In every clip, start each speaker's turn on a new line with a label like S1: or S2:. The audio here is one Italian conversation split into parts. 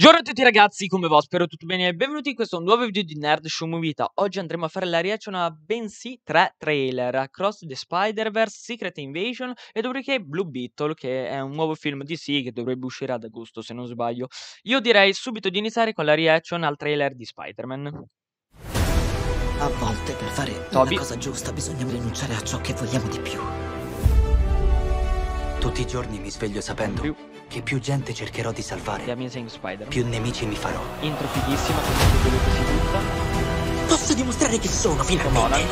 S1: Ciao a tutti ragazzi, come va? Spero tutto bene e benvenuti in questo nuovo video di Nerd Show Movie Vita. Oggi andremo a fare la reaction a bensì tre trailer, Across the Spider-Verse, Secret Invasion e dopodiché Blue Beetle, che è un nuovo film di sì che dovrebbe uscire ad agosto se non sbaglio. Io direi subito di iniziare con la reaction al trailer di Spider-Man.
S2: A volte per fare
S1: Toby.
S2: la cosa giusta bisogna rinunciare a ciò che vogliamo di più.
S3: Tutti i giorni mi sveglio sapendo
S1: Più.
S3: Che più gente cercherò di
S1: The
S3: salvare,
S1: Amazing Spider-Man.
S3: più nemici mi farò.
S1: Intro fighissima con tutto quello che si butta.
S2: Posso dimostrare chi sono finalmente.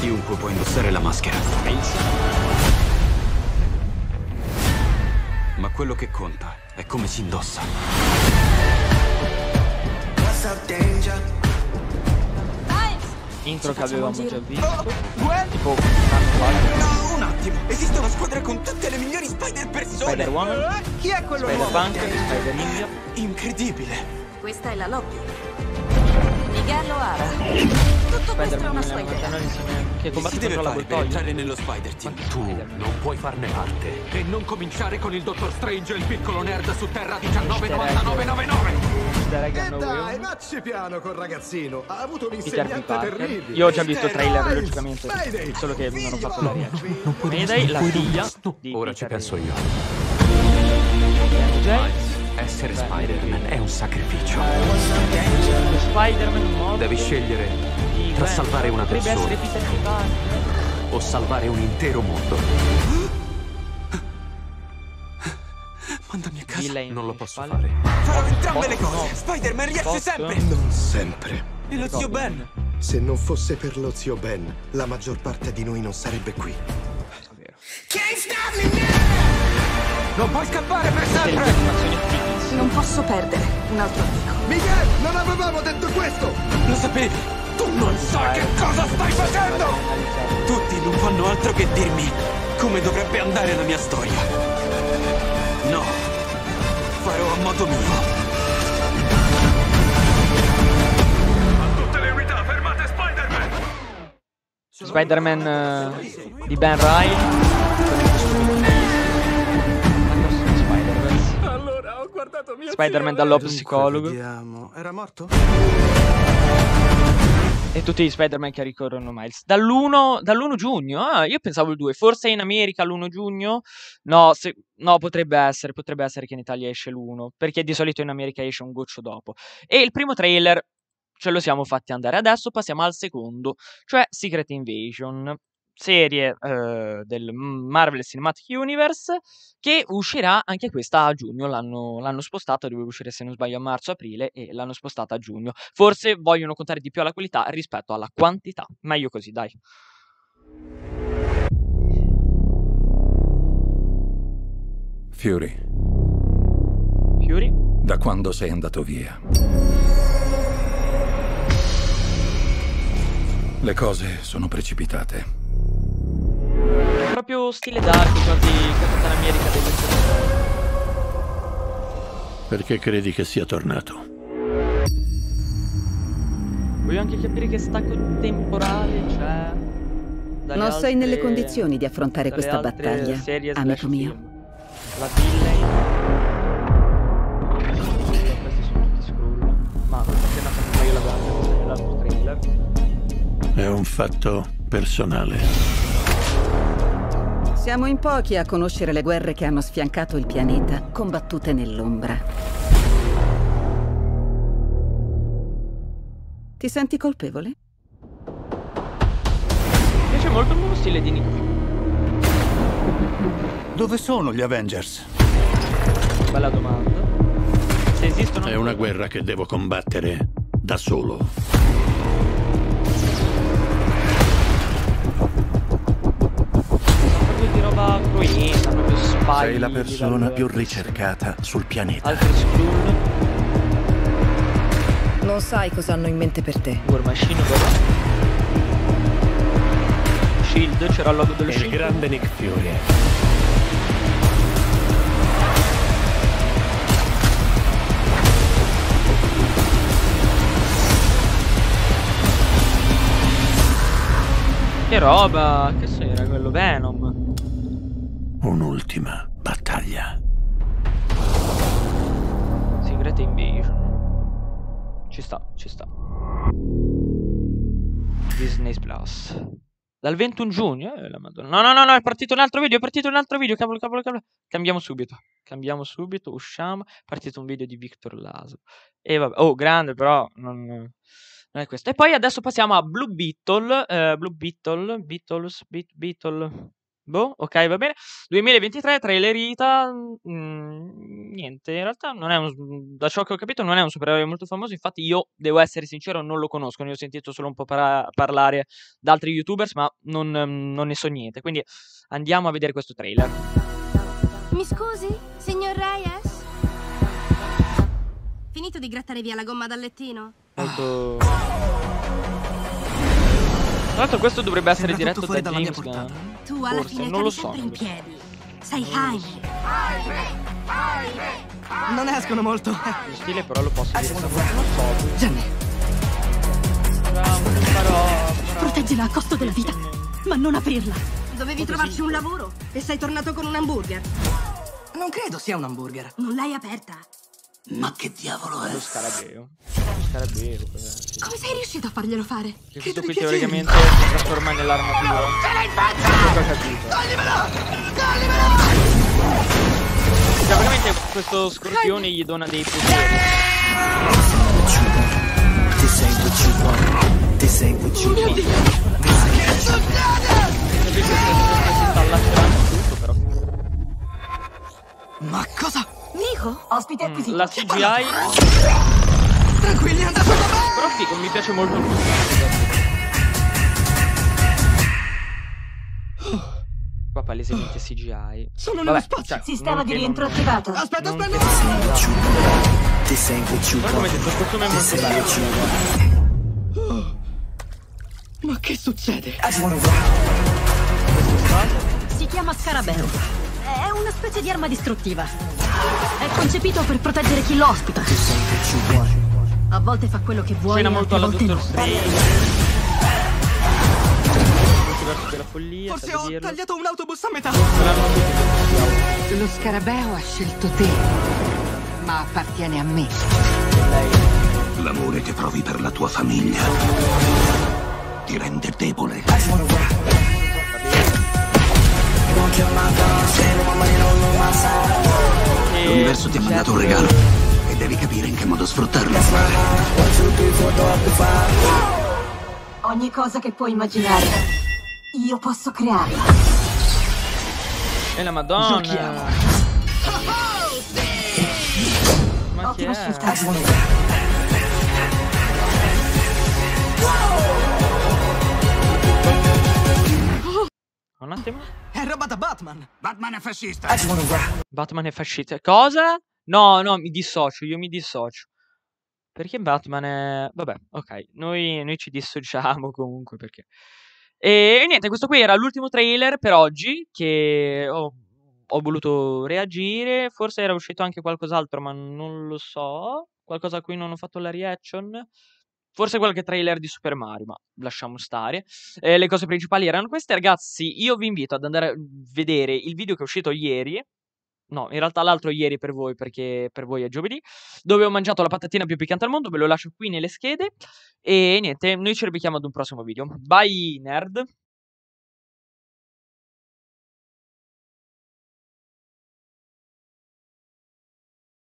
S3: Chiunque può indossare la maschera,
S1: Miles.
S3: ma quello che conta è come si indossa.
S1: Intro che avevamo già visto.
S3: Gwen?
S1: Tipo un anno fa.
S3: Attimo! Esiste una squadra con tutte le migliori spider persone!
S1: Spider-Woman.
S3: Chi è quello
S1: Spider-Punk. Spider-Ninja.
S3: Incredibile!
S4: Questa è la lobby. Miguel O'Hara. Tutto questo è una sua idea.
S1: Che combatte
S3: deve
S1: contro la
S3: fare per
S1: Voltoio.
S3: entrare nello Spider Team?
S5: Tu non puoi farne parte. E non cominciare con il Dottor Strange e il piccolo nerd su Terra 199999.
S1: Easter egg a
S6: E
S1: No
S6: dai,
S1: Way Home.
S6: macci piano col ragazzino. Ha avuto un
S1: Peter
S6: insegnante
S1: Parker.
S6: terribile.
S1: Io ho già visto il
S6: Peter
S1: trailer logicamente, solo che non ho fatto la reaction.
S3: Non puoi
S1: Mayday, la figlia di
S5: Ora ci penso io. Essere Spider-Man è un sacrificio.
S1: Spider-Man modo
S5: Devi scegliere tra salvare una persona. o salvare un intero mondo.
S1: In
S5: Non lo posso
S1: spalle.
S5: fare.
S3: Farò entrambe le cose!
S1: No.
S3: Spider-Man riesce
S1: Posso?
S3: sempre!
S6: Non sempre.
S3: E lo zio Ben!
S6: Se non fosse per lo zio Ben, la maggior parte di noi non sarebbe qui.
S1: È vero.
S3: Non puoi scappare per sempre!
S4: Non posso perdere un altro amico.
S6: Miguel, non avevamo detto questo!
S3: Lo sapevi! Tu non sai che cosa stai facendo! Tutti non fanno altro che dirmi come dovrebbe andare la mia storia. No, farò a modo mio.
S5: Tutte le unità, fermate Spider-Man!
S1: Spider-Man eh, di Ben Riley. Spider-Verse.
S3: Allora ho guardato mio
S1: Spider-Man dallo psicologo.
S6: Vediamo. Era morto?
S1: E tutti gli Spider-Man che ricorrono Miles. Dall'1, dall'1 giugno? Ah, io pensavo il 2. Forse in America l'1 giugno? No, se- no, potrebbe essere. Potrebbe essere che in Italia esce l'1. Perché di solito in America esce un goccio dopo. E il primo trailer ce lo siamo fatti andare. Adesso passiamo al secondo, cioè Secret Invasion. Serie eh, del Marvel Cinematic Universe che uscirà anche questa a giugno. L'hanno, l'hanno spostata, doveva uscire se non sbaglio a marzo-aprile e l'hanno spostata a giugno. Forse vogliono contare di più alla qualità rispetto alla quantità. Meglio così, dai.
S7: Fury,
S1: Fury?
S7: da quando sei andato via. Le cose sono precipitate.
S1: Proprio stile dark, quasi Capitan America delle
S8: Perché credi che sia tornato?
S1: Voglio anche capire che stacco temporale c'è. dalle
S9: Non sei nelle
S1: altre-
S9: condizioni di affrontare questa
S1: altre
S9: battaglia, amico mio.
S1: film. La villain. Questi sono tutti scroll. Ma perché non sono io la guardo nell'altro trailer.
S8: È un fatto personale.
S9: Siamo in pochi a conoscere le guerre che hanno sfiancato il pianeta, combattute nell'ombra. Ti senti colpevole?
S1: Mi piace molto il nuovo stile di Nick Fury.
S8: Dove sono gli Avengers?
S1: Bella domanda. Se esistono.
S8: È una guerra che devo combattere da solo.
S1: Proprio di roba cruenta, proprio spy.
S8: Sei la persona più ricercata sul pianeta.
S1: Altri Skrull,
S9: Non sai cosa hanno in mente per te.
S1: War Machine, dov'è? Shield, c'era il logo dello
S8: Il
S1: Shield.
S8: grande Nick Fury.
S1: Che roba, che era quello Venom.
S8: Un'ultima battaglia.
S1: Secret Invasion. Ci sta, ci sta. Disney Plus. Dal 21 giugno, eh, la Madonna. No, no, no, no, è partito un altro video, è partito un altro video, cavolo, cavolo, cavolo. Cambiamo subito. Cambiamo subito, usciamo. È partito un video di Victor Laso. E vabbè, oh, grande, però non. E poi adesso passiamo a Blue Beetle, eh, Blue Beetle, Beatles, Beat, Beetle, Boh, ok, va bene. 2023, trailerita. Mm, niente, in realtà non è un, da ciò che ho capito non è un supereroe molto famoso. Infatti, io devo essere sincero, non lo conosco. Ne ho sentito solo un po' para- parlare da altri youtubers, ma non, non, ne so niente. Quindi andiamo a vedere questo trailer.
S10: Mi scusi, signor Reyes? Finito di grattare via la gomma dal lettino?
S1: Molto. Tra l'altro questo dovrebbe essere diretto da James Gunn.
S10: Tu alla
S1: Forse,
S10: fine
S1: non lo
S10: cadi
S1: so.
S10: sempre in
S1: so.
S10: piedi. Sei Jaime.
S2: Non escono molto.
S1: Lo stile però lo posso dire. Non so.
S2: Jenny,
S1: Farò.
S10: Proteggila a costo della vita, ma non aprirla. Dovevi trovarci un lavoro e sei tornato con un hamburger.
S2: non credo sia un hamburger.
S10: Non l'hai aperta.
S2: Ma che diavolo è?
S1: Lo scarabeo. Lo scarabeo. cos'è?
S10: Come sei riuscito a farglielo fare?
S1: Che questo qui teoricamente si trasforma nell'armatura. Questo ho capito. Cioè, praticamente questo scorpione gli dona dei poteri.
S10: Mio Dio!
S1: Capisci che si sta lacerando tutto, però.
S2: Ma cosa?
S10: Nico?
S4: Ospite
S1: Mm, La CGI.
S2: Tranquilli, è andato da me!
S1: Però figo, mi piace molto il. Qua palesemente CGI.
S2: Sono nello spazio.
S1: cioè,
S4: Sistema di rientro attivato.
S2: Aspetta,
S1: non
S2: aspetta!
S1: Poi come detto, il costume è molto bello.
S2: Ma che succede?
S10: Si chiama Scarabeo. È una specie di arma distruttiva. È concepito per proteggere chi lo ospita. A volte fa quello che vuole,
S1: Scena molto alla
S10: no.
S1: Strange. Della follia,
S2: Forse ho
S1: dirlo.
S2: tagliato un autobus a metà.
S11: Lo scarabeo ha scelto te, ma appartiene a me.
S8: L'amore che provi per la tua famiglia ti rende debole. L'universo ti ha mandato un regalo e devi capire in che modo sfruttarlo.
S4: Ogni cosa che puoi immaginare, io posso crearla.
S1: E la madonna.
S2: Giochiamo.
S1: Ma chi
S4: Ottima
S1: è?
S4: scelta.
S1: Un attimo.
S2: È roba da Batman.
S8: Batman è fascista.
S1: Batman è fascista. Cosa? No, no, mi dissocio, io mi dissocio. Perché Batman è... Vabbè, ok, noi, noi ci dissociamo comunque perché... E, niente, questo qui era l'ultimo trailer per oggi che ho, ho voluto reagire. Forse era uscito anche qualcos'altro, ma non lo so. Qualcosa a cui non ho fatto la reaction. Forse qualche trailer di Super Mario, ma lasciamo stare. Eh, le cose principali erano queste, ragazzi. Io vi invito ad andare a vedere il video che è uscito ieri. No, in realtà l'altro ieri per voi, perché per voi è giovedì, dove ho mangiato la patatina più piccante al mondo, ve lo lascio qui nelle schede. E niente, noi ci ribecchiamo ad un prossimo video. Bye, nerd!